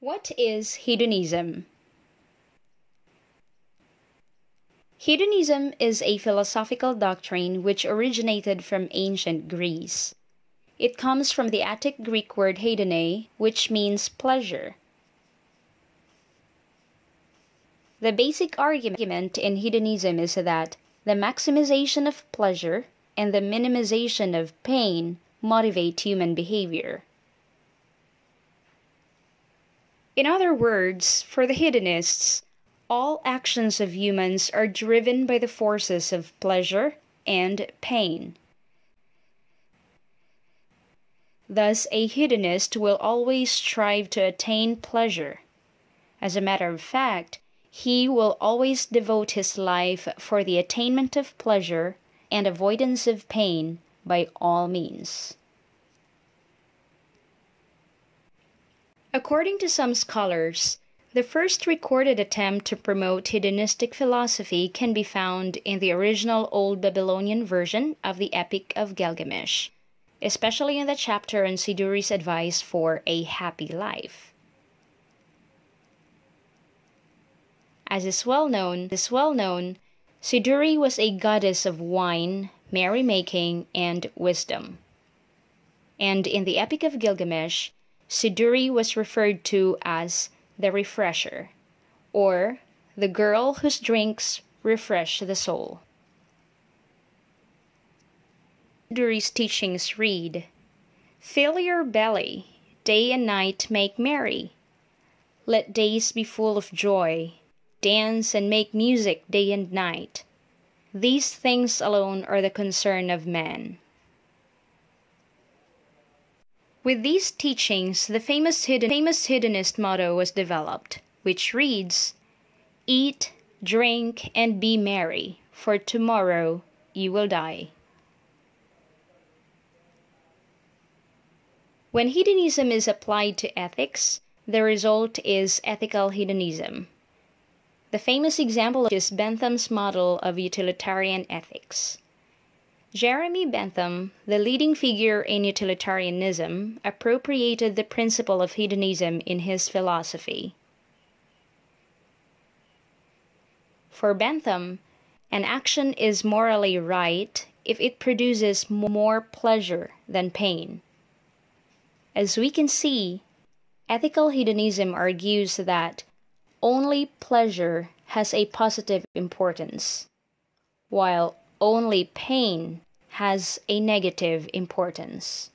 What is hedonism? Hedonism is a philosophical doctrine which originated from ancient Greece. It comes from the Attic Greek word hedone, which means pleasure. The basic argument in hedonism is that the maximization of pleasure and the minimization of pain motivate human behavior. In other words, for the hedonists, all actions of humans are driven by the forces of pleasure and pain. Thus, a hedonist will always strive to attain pleasure. As a matter of fact, he will always devote his life for the attainment of pleasure and avoidance of pain by all means. According to some scholars, the first recorded attempt to promote hedonistic philosophy can be found in the original Old Babylonian version of the Epic of Gilgamesh, especially in the chapter on Siduri's advice for a happy life. As is well known, well known, Siduri was a goddess of wine, merrymaking, and wisdom. And in the Epic of Gilgamesh, Siduri was referred to as the refresher, or the girl whose drinks refresh the soul. Siduri's teachings read Fill your belly, day and night make merry. Let days be full of joy, dance and make music day and night. These things alone are the concern of man. With these teachings, the famous, hidden, famous hedonist motto was developed, which reads Eat, drink, and be merry, for tomorrow you will die. When hedonism is applied to ethics, the result is ethical hedonism. The famous example is Bentham's model of utilitarian ethics. Jeremy Bentham, the leading figure in utilitarianism, appropriated the principle of hedonism in his philosophy. For Bentham, an action is morally right if it produces more pleasure than pain. As we can see, ethical hedonism argues that only pleasure has a positive importance, while only pain has a negative importance.